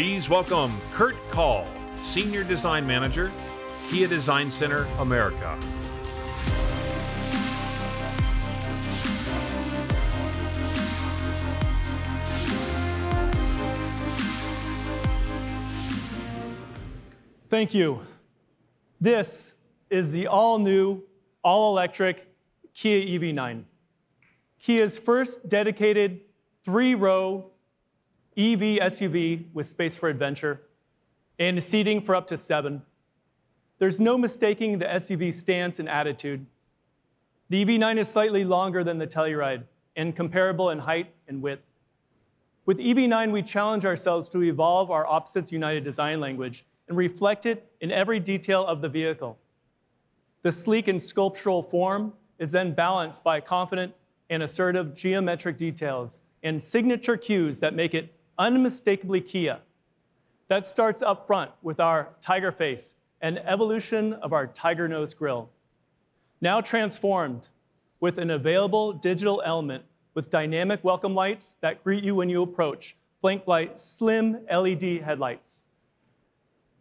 Please welcome Kurt Kahl, Senior Design Manager, Kia Design Center, America. Thank you. This is the all-new, all-electric Kia EV9. Kia's first dedicated three-row EV SUV with space for adventure and seating for up to seven. There's no mistaking the SUV stance and attitude. The EV9 is slightly longer than the Telluride and comparable in height and width. With EV9, we challenge ourselves to evolve our opposites united design language and reflect it in every detail of the vehicle. The sleek and sculptural form is then balanced by confident and assertive geometric details and signature cues that make it unmistakably Kia. That starts up front with our tiger face and evolution of our tiger nose grille. Now transformed with an available digital element with dynamic welcome lights that greet you when you approach, flanked by slim LED headlights.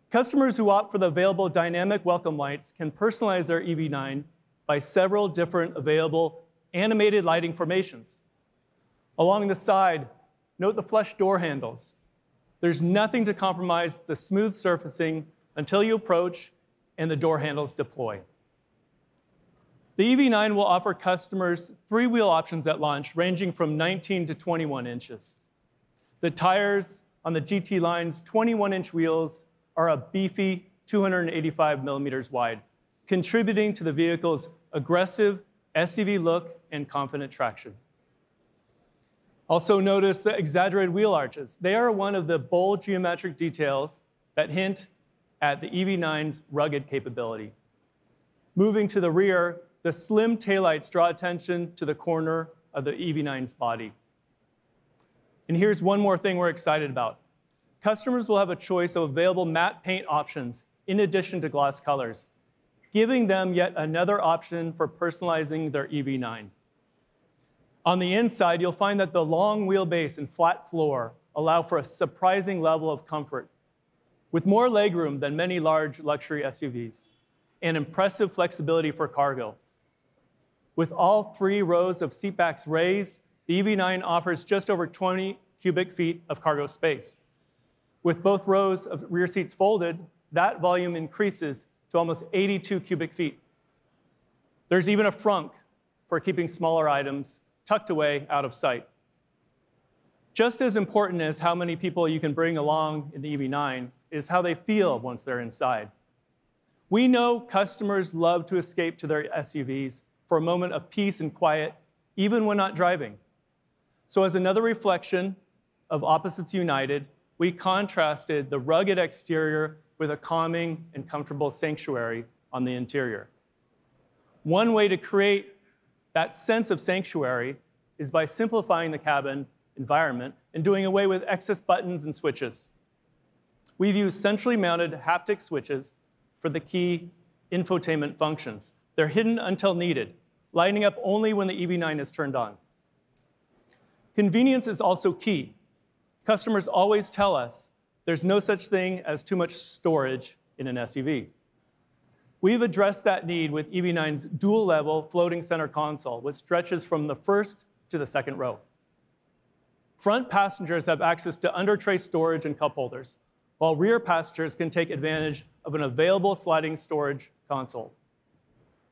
Customers who opt for the available dynamic welcome lights can personalize their EV9 by several different available animated lighting formations. Along the side, note the flush door handles. There's nothing to compromise the smooth surfacing until you approach and the door handles deploy. The EV9 will offer customers three-wheel options at launch, ranging from 19 to 21 inches. The tires on the GT line's 21-inch wheels are a beefy 285 millimeters wide, contributing to the vehicle's aggressive SUV look and confident traction. Also notice the exaggerated wheel arches. They are one of the bold geometric details that hint at the EV9's rugged capability. Moving to the rear, the slim taillights draw attention to the corner of the EV9's body. And here's one more thing we're excited about. Customers will have a choice of available matte paint options in addition to gloss colors, giving them yet another option for personalizing their EV9. On the inside, you'll find that the long wheelbase and flat floor allow for a surprising level of comfort, with more legroom than many large luxury SUVs, and impressive flexibility for cargo. With all three rows of seatbacks raised, the EV9 offers just over 20 cubic feet of cargo space. With both rows of rear seats folded, that volume increases to almost 82 cubic feet. There's even a frunk for keeping smaller items tucked away out of sight. Just as important as how many people you can bring along in the EV9 is how they feel once they're inside. We know customers love to escape to their SUVs for a moment of peace and quiet, even when not driving. So as another reflection of opposites united, we contrasted the rugged exterior with a calming and comfortable sanctuary on the interior. One way to create that sense of sanctuary is by simplifying the cabin environment and doing away with excess buttons and switches. We've used centrally mounted haptic switches for the key infotainment functions. They're hidden until needed, lighting up only when the EV9 is turned on. Convenience is also key. Customers always tell us there's no such thing as too much storage in an SUV. We've addressed that need with EV9's dual-level floating center console, which stretches from the first to the second row. Front passengers have access to under-tray storage and cup holders, while rear passengers can take advantage of an available sliding storage console.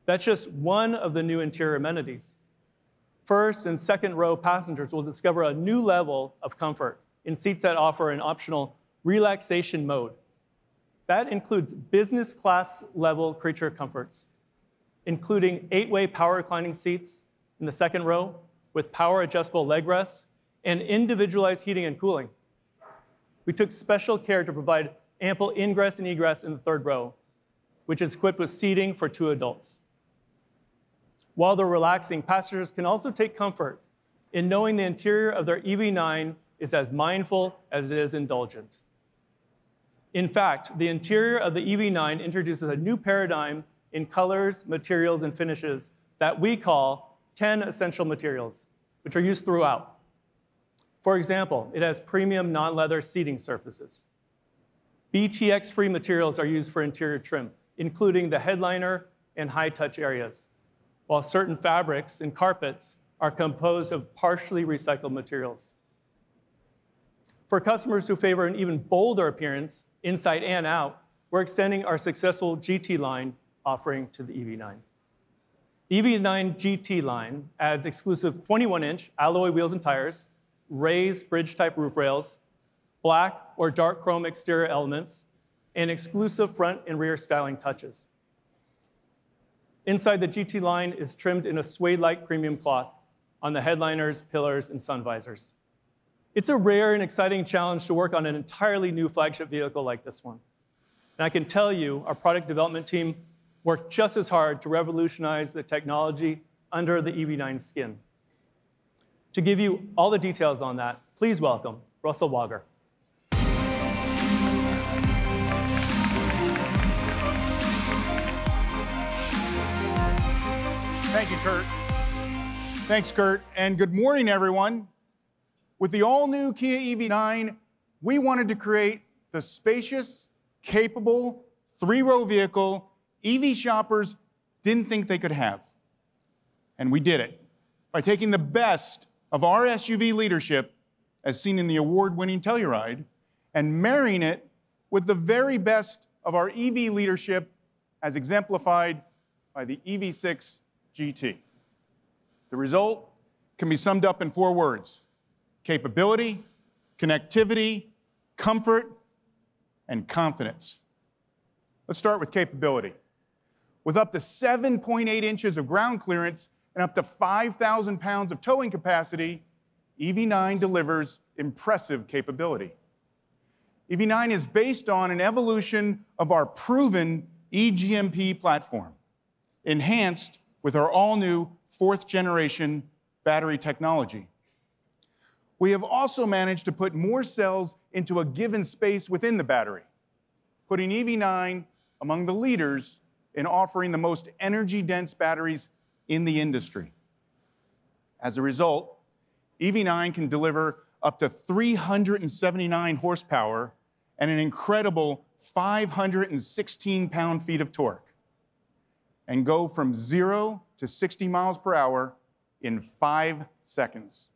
That's just one of the new interior amenities. First and second row passengers will discover a new level of comfort in seats that offer an optional relaxation mode. That includes business class level creature comforts, including eight-way power reclining seats in the second row with power adjustable leg rests and individualized heating and cooling. We took special care to provide ample ingress and egress in the third row, which is equipped with seating for two adults. While they're relaxing, passengers can also take comfort in knowing the interior of their EV9 is as mindful as it is indulgent. In fact, the interior of the EV9 introduces a new paradigm in colors, materials, and finishes that we call 10 essential materials, which are used throughout. For example, it has premium non-leather seating surfaces, BTX free materials are used for interior trim, including the headliner and high touch areas, while certain fabrics and carpets are composed of partially recycled materials. For customers who favor an even bolder appearance, inside and out, we're extending our successful GT line offering to the EV9. The EV9 GT line adds exclusive 21 inch alloy wheels and tires, raised bridge type roof rails, black or dark chrome exterior elements, and exclusive front and rear styling touches. Inside the GT line is trimmed in a suede-like premium cloth on the headliners, pillars, and sun visors. It's a rare and exciting challenge to work on an entirely new flagship vehicle like this one. And I can tell you, our product development team worked just as hard to revolutionize the technology under the EV9 skin. To give you all the details on that, please welcome Russell Wager. Thank you, Kurt. Thanks, Kurt. And good morning, everyone. With the all new Kia EV9, we wanted to create the spacious, capable, three row vehicle EV shoppers didn't think they could have. And we did it by taking the best of our SUV leadership, as seen in the award winning Telluride, and marrying it with the very best of our EV leadership, as exemplified by the EV6 GT. The result can be summed up in four words capability, connectivity, comfort, and confidence. Let's start with capability. With up to 7.8 inches of ground clearance and up to 5,000 pounds of towing capacity, EV9 delivers impressive capability. EV9 is based on an evolution of our proven eGMP platform, enhanced with our all new fourth generation battery technology. We have also managed to put more cells into a given space within the battery, putting EV9 among the leaders in offering the most energy dense batteries in the industry. As a result, EV9 can deliver up to 379 horsepower and an incredible 516 pound feet of torque and go from zero to 60 miles per hour in five seconds.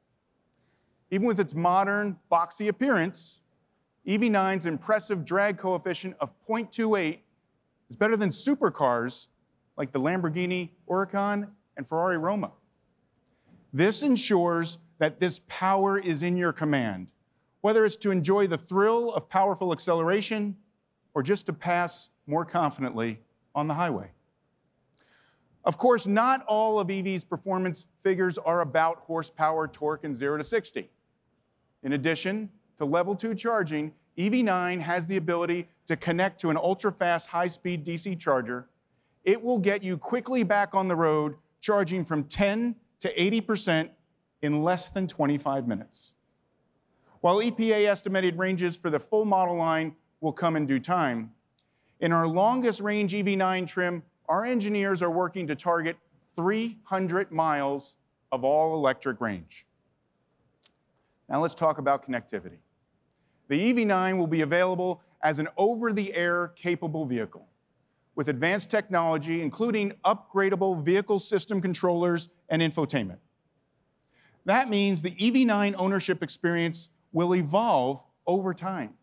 Even with its modern, boxy appearance, EV9's impressive drag coefficient of 0.28 is better than supercars like the Lamborghini Huracan and Ferrari Roma. This ensures that this power is in your command, whether it's to enjoy the thrill of powerful acceleration or just to pass more confidently on the highway. Of course, not all of EV's performance figures are about horsepower, torque, and 0 to 60. In addition to level 2 charging, EV9 has the ability to connect to an ultra fast, high speed DC charger. It will get you quickly back on the road, charging from 10 to 80% in less than 25 minutes. While EPA estimated ranges for the full model line will come in due time, in our longest range EV9 trim, our engineers are working to target 300 miles of all electric range. Now let's talk about connectivity. The EV9 will be available as an over the air capable vehicle with advanced technology, including upgradable vehicle system controllers and infotainment. That means the EV9 ownership experience will evolve over time.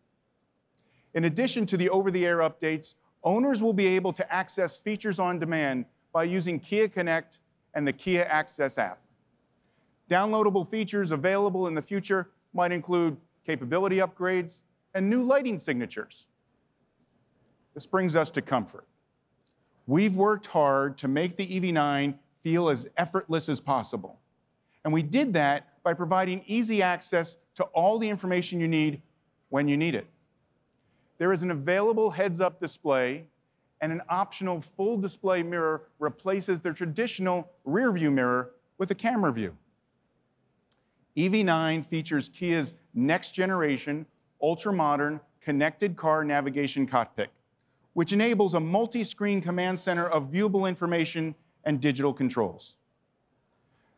In addition to the over the air updates, owners will be able to access features on demand by using Kia Connect and the Kia Access app. Downloadable features available in the future might include capability upgrades and new lighting signatures. This brings us to comfort. We've worked hard to make the EV9 feel as effortless as possible. And we did that by providing easy access to all the information you need when you need it there is an available heads up display and an optional full display mirror replaces the traditional rear view mirror with a camera view. EV9 features Kia's next generation, ultra modern, connected car navigation cockpit, which enables a multi screen command center of viewable information and digital controls.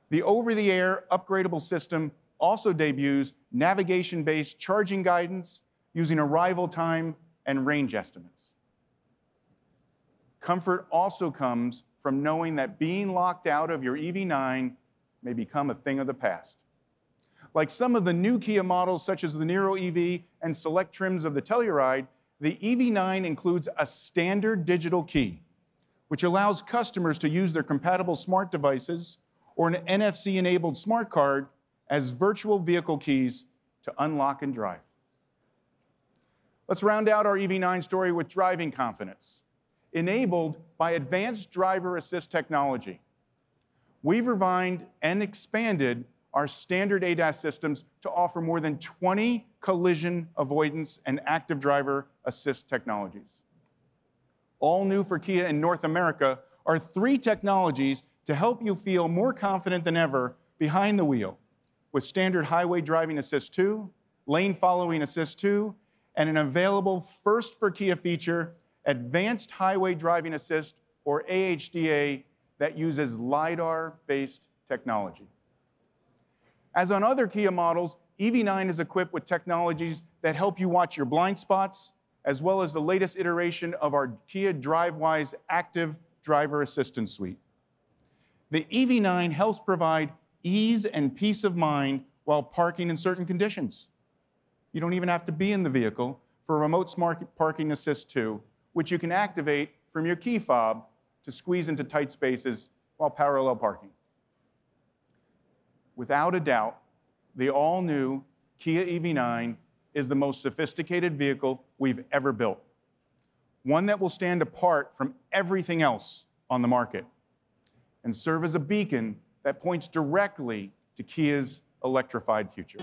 The over the air upgradable system also debuts navigation based charging guidance using arrival time and range estimates. Comfort also comes from knowing that being locked out of your EV9 may become a thing of the past. Like some of the new Kia models, such as the Niro EV and select trims of the Telluride, the EV9 includes a standard digital key, which allows customers to use their compatible smart devices or an NFC enabled smart card as virtual vehicle keys to unlock and drive. Let's round out our EV9 story with driving confidence, enabled by advanced driver assist technology. We've refined and expanded our standard ADAS systems to offer more than 20 collision avoidance and active driver assist technologies. All new for Kia in North America are three technologies to help you feel more confident than ever behind the wheel with standard highway driving assist 2, lane following assist 2, and an available first for Kia feature, Advanced Highway Driving Assist, or AHDA, that uses LiDAR based technology. As on other Kia models, EV9 is equipped with technologies that help you watch your blind spots, as well as the latest iteration of our Kia DriveWise Active Driver Assistance Suite. The EV9 helps provide ease and peace of mind while parking in certain conditions. You don't even have to be in the vehicle for Remote Smart Parking Assist 2, which you can activate from your key fob to squeeze into tight spaces while parallel parking. Without a doubt, the all new Kia EV9 is the most sophisticated vehicle we've ever built, one that will stand apart from everything else on the market and serve as a beacon that points directly to Kia's electrified future.